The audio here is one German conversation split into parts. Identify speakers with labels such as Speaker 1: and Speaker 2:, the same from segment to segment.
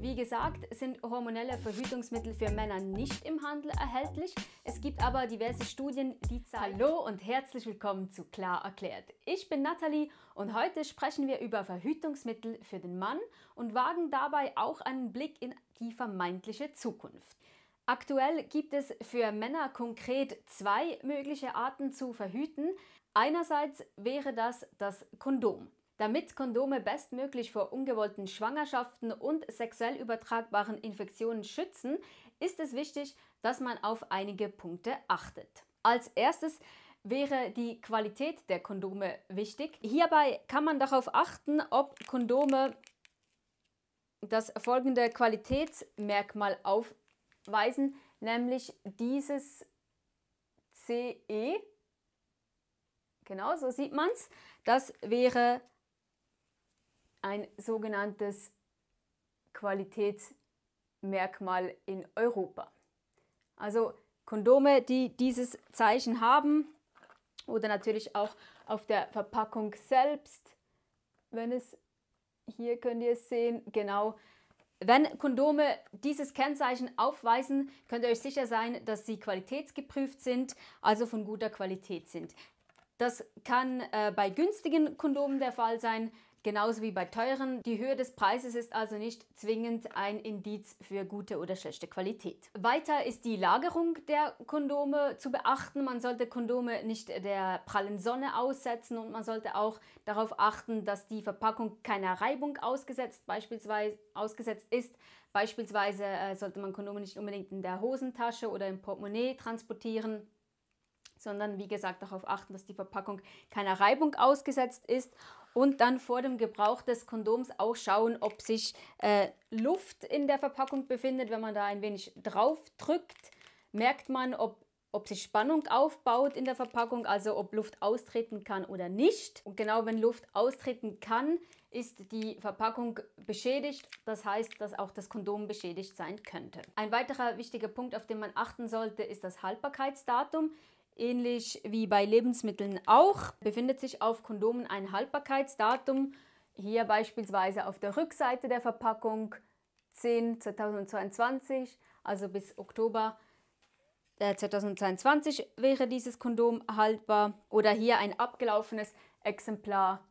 Speaker 1: Wie gesagt, sind hormonelle Verhütungsmittel für Männer nicht im Handel erhältlich. Es gibt aber diverse Studien, die zeigen. Hallo und herzlich willkommen zu Klar erklärt. Ich bin Nathalie und heute sprechen wir über Verhütungsmittel für den Mann und wagen dabei auch einen Blick in die vermeintliche Zukunft. Aktuell gibt es für Männer konkret zwei mögliche Arten zu verhüten. Einerseits wäre das das Kondom. Damit Kondome bestmöglich vor ungewollten Schwangerschaften und sexuell übertragbaren Infektionen schützen, ist es wichtig, dass man auf einige Punkte achtet. Als erstes wäre die Qualität der Kondome wichtig. Hierbei kann man darauf achten, ob Kondome das folgende Qualitätsmerkmal aufweisen, nämlich dieses CE. Genau, so sieht man es. Das wäre ein sogenanntes Qualitätsmerkmal in Europa. Also Kondome, die dieses Zeichen haben oder natürlich auch auf der Verpackung selbst, wenn es hier könnt ihr es sehen, genau. Wenn Kondome dieses Kennzeichen aufweisen, könnt ihr euch sicher sein, dass sie qualitätsgeprüft sind, also von guter Qualität sind. Das kann äh, bei günstigen Kondomen der Fall sein, genauso wie bei teuren. Die Höhe des Preises ist also nicht zwingend ein Indiz für gute oder schlechte Qualität. Weiter ist die Lagerung der Kondome zu beachten. Man sollte Kondome nicht der prallen Sonne aussetzen und man sollte auch darauf achten, dass die Verpackung keiner Reibung ausgesetzt, beispielsweise ausgesetzt ist. Beispielsweise äh, sollte man Kondome nicht unbedingt in der Hosentasche oder im Portemonnaie transportieren sondern wie gesagt darauf achten, dass die Verpackung keiner Reibung ausgesetzt ist und dann vor dem Gebrauch des Kondoms auch schauen, ob sich äh, Luft in der Verpackung befindet. Wenn man da ein wenig drauf drückt, merkt man, ob, ob sich Spannung aufbaut in der Verpackung, also ob Luft austreten kann oder nicht. Und genau wenn Luft austreten kann, ist die Verpackung beschädigt. Das heißt, dass auch das Kondom beschädigt sein könnte. Ein weiterer wichtiger Punkt, auf den man achten sollte, ist das Haltbarkeitsdatum. Ähnlich wie bei Lebensmitteln auch befindet sich auf Kondomen ein Haltbarkeitsdatum. Hier beispielsweise auf der Rückseite der Verpackung 10 2022, also bis Oktober 2022 wäre dieses Kondom haltbar. Oder hier ein abgelaufenes Exemplar,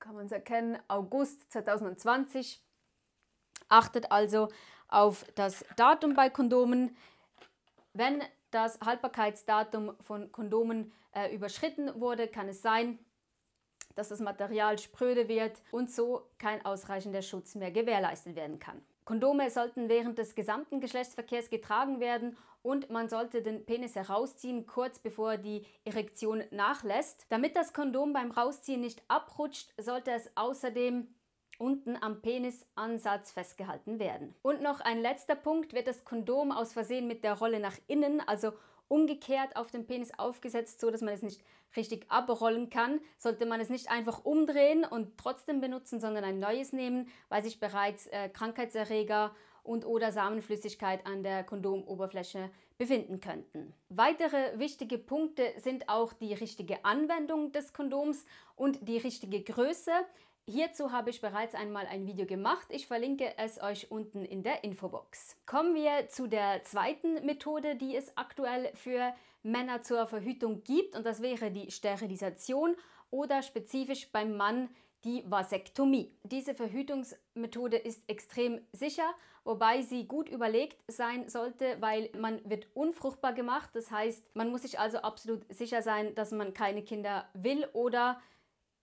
Speaker 1: kann man es erkennen, August 2020. Achtet also auf das Datum bei Kondomen. Wenn das Haltbarkeitsdatum von Kondomen äh, überschritten wurde, kann es sein, dass das Material spröde wird und so kein ausreichender Schutz mehr gewährleistet werden kann. Kondome sollten während des gesamten Geschlechtsverkehrs getragen werden und man sollte den Penis herausziehen, kurz bevor die Erektion nachlässt. Damit das Kondom beim Rausziehen nicht abrutscht, sollte es außerdem unten am Penisansatz festgehalten werden. Und noch ein letzter Punkt, wird das Kondom aus Versehen mit der Rolle nach innen, also umgekehrt auf den Penis aufgesetzt, so dass man es nicht richtig abrollen kann, sollte man es nicht einfach umdrehen und trotzdem benutzen, sondern ein neues nehmen, weil sich bereits äh, Krankheitserreger und oder Samenflüssigkeit an der Kondomoberfläche befinden könnten. Weitere wichtige Punkte sind auch die richtige Anwendung des Kondoms und die richtige Größe. Hierzu habe ich bereits einmal ein Video gemacht. Ich verlinke es euch unten in der Infobox. Kommen wir zu der zweiten Methode, die es aktuell für Männer zur Verhütung gibt und das wäre die Sterilisation oder spezifisch beim Mann die Vasektomie. Diese Verhütungsmethode ist extrem sicher, wobei sie gut überlegt sein sollte, weil man wird unfruchtbar gemacht. Das heißt, man muss sich also absolut sicher sein, dass man keine Kinder will oder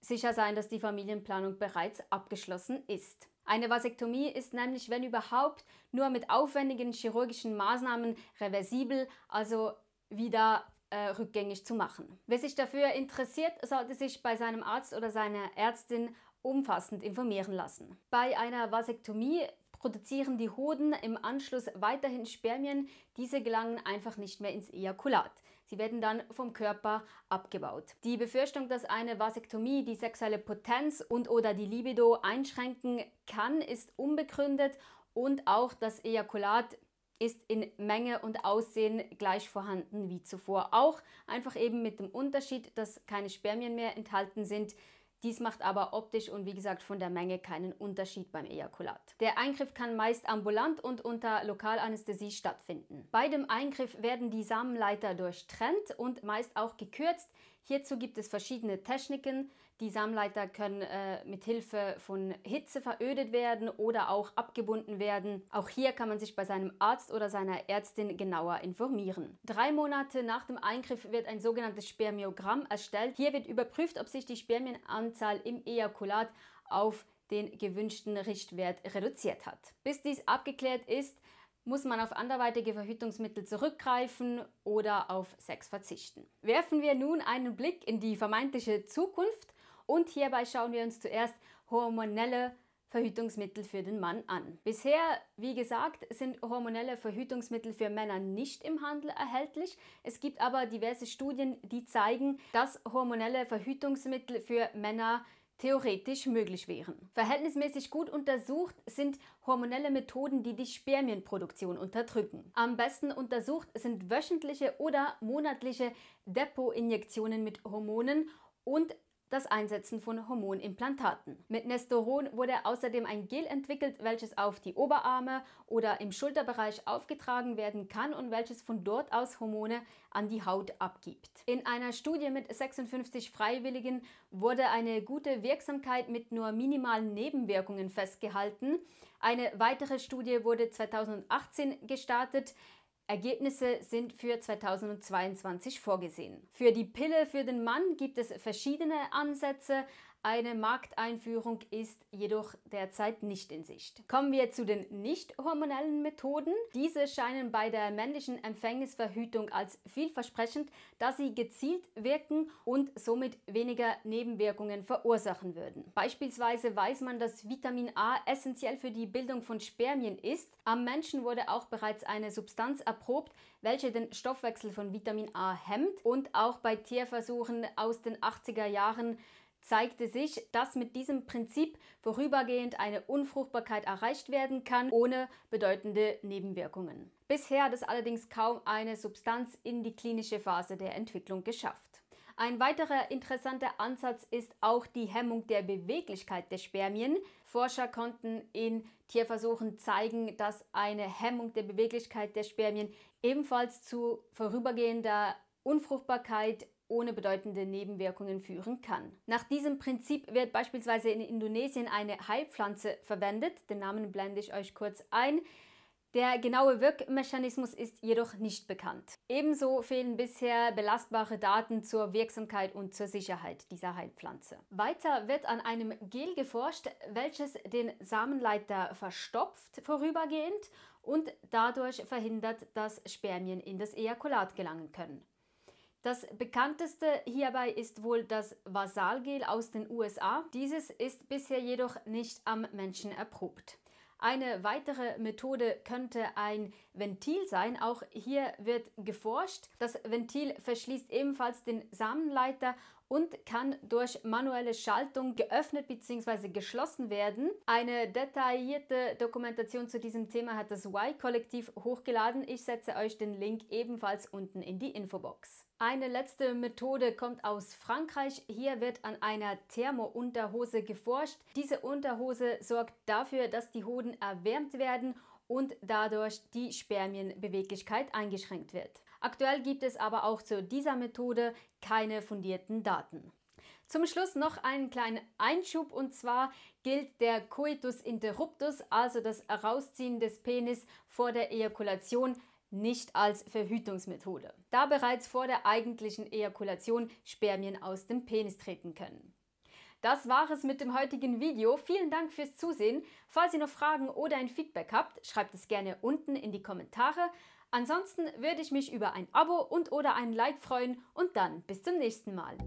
Speaker 1: sicher sein, dass die Familienplanung bereits abgeschlossen ist. Eine Vasektomie ist nämlich, wenn überhaupt, nur mit aufwendigen chirurgischen Maßnahmen reversibel, also wieder äh, rückgängig zu machen. Wer sich dafür interessiert, sollte sich bei seinem Arzt oder seiner Ärztin umfassend informieren lassen. Bei einer Vasektomie produzieren die Hoden im Anschluss weiterhin Spermien, diese gelangen einfach nicht mehr ins Ejakulat. Sie werden dann vom Körper abgebaut. Die Befürchtung, dass eine Vasektomie die sexuelle Potenz und oder die Libido einschränken kann, ist unbegründet und auch das Ejakulat ist in Menge und Aussehen gleich vorhanden wie zuvor. Auch einfach eben mit dem Unterschied, dass keine Spermien mehr enthalten sind, Dies macht aber optisch und wie gesagt von der Menge keinen Unterschied beim Ejakulat. Der Eingriff kann meist ambulant und unter Lokalanästhesie stattfinden. Bei dem Eingriff werden die Samenleiter durchtrennt und meist auch gekürzt. Hierzu gibt es verschiedene Techniken. Die Samenleiter können äh, mit Hilfe von Hitze verödet werden oder auch abgebunden werden. Auch hier kann man sich bei seinem Arzt oder seiner Ärztin genauer informieren. Drei Monate nach dem Eingriff wird ein sogenanntes Spermiogramm erstellt. Hier wird überprüft, ob sich die Spermienanzahl im Ejakulat auf den gewünschten Richtwert reduziert hat. Bis dies abgeklärt ist, muss man auf anderweitige Verhütungsmittel zurückgreifen oder auf Sex verzichten. Werfen wir nun einen Blick in die vermeintliche Zukunft und hierbei schauen wir uns zuerst hormonelle Verhütungsmittel für den Mann an. Bisher, wie gesagt, sind hormonelle Verhütungsmittel für Männer nicht im Handel erhältlich. Es gibt aber diverse Studien, die zeigen, dass hormonelle Verhütungsmittel für Männer theoretisch möglich wären. Verhältnismäßig gut untersucht sind hormonelle Methoden, die die Spermienproduktion unterdrücken. Am besten untersucht sind wöchentliche oder monatliche Depotinjektionen mit Hormonen und das Einsetzen von Hormonimplantaten. Mit Nestoron wurde außerdem ein Gel entwickelt, welches auf die Oberarme oder im Schulterbereich aufgetragen werden kann und welches von dort aus Hormone an die Haut abgibt. In einer Studie mit 56 Freiwilligen wurde eine gute Wirksamkeit mit nur minimalen Nebenwirkungen festgehalten. Eine weitere Studie wurde 2018 gestartet, Ergebnisse sind für 2022 vorgesehen. Für die Pille für den Mann gibt es verschiedene Ansätze, eine Markteinführung ist jedoch derzeit nicht in Sicht. Kommen wir zu den nicht hormonellen Methoden. Diese scheinen bei der männlichen Empfängnisverhütung als vielversprechend, da sie gezielt wirken und somit weniger Nebenwirkungen verursachen würden. Beispielsweise weiß man, dass Vitamin A essentiell für die Bildung von Spermien ist. Am Menschen wurde auch bereits eine Substanz erprobt, welche den Stoffwechsel von Vitamin A hemmt und auch bei Tierversuchen aus den 80er Jahren zeigte sich, dass mit diesem Prinzip vorübergehend eine Unfruchtbarkeit erreicht werden kann, ohne bedeutende Nebenwirkungen. Bisher hat es allerdings kaum eine Substanz in die klinische Phase der Entwicklung geschafft. Ein weiterer interessanter Ansatz ist auch die Hemmung der Beweglichkeit der Spermien. Forscher konnten in Tierversuchen zeigen, dass eine Hemmung der Beweglichkeit der Spermien ebenfalls zu vorübergehender Unfruchtbarkeit ohne bedeutende Nebenwirkungen führen kann. Nach diesem Prinzip wird beispielsweise in Indonesien eine Heilpflanze verwendet, den Namen blende ich euch kurz ein. Der genaue Wirkmechanismus ist jedoch nicht bekannt. Ebenso fehlen bisher belastbare Daten zur Wirksamkeit und zur Sicherheit dieser Heilpflanze. Weiter wird an einem Gel geforscht, welches den Samenleiter verstopft vorübergehend und dadurch verhindert, dass Spermien in das Ejakulat gelangen können. Das bekannteste hierbei ist wohl das Vasalgel aus den USA. Dieses ist bisher jedoch nicht am Menschen erprobt. Eine weitere Methode könnte ein Ventil sein. Auch hier wird geforscht. Das Ventil verschließt ebenfalls den Samenleiter und kann durch manuelle Schaltung geöffnet bzw. geschlossen werden. Eine detaillierte Dokumentation zu diesem Thema hat das Y-Kollektiv hochgeladen. Ich setze euch den Link ebenfalls unten in die Infobox. Eine letzte Methode kommt aus Frankreich. Hier wird an einer Thermounterhose geforscht. Diese Unterhose sorgt dafür, dass die Hoden erwärmt werden und dadurch die Spermienbeweglichkeit eingeschränkt wird. Aktuell gibt es aber auch zu dieser Methode keine fundierten Daten. Zum Schluss noch einen kleinen Einschub und zwar gilt der Coitus interruptus, also das Herausziehen des Penis vor der Ejakulation, nicht als Verhütungsmethode, da bereits vor der eigentlichen Ejakulation Spermien aus dem Penis treten können. Das war es mit dem heutigen Video. Vielen Dank fürs Zusehen. Falls ihr noch Fragen oder ein Feedback habt, schreibt es gerne unten in die Kommentare. Ansonsten würde ich mich über ein Abo und oder einen Like freuen und dann bis zum nächsten Mal.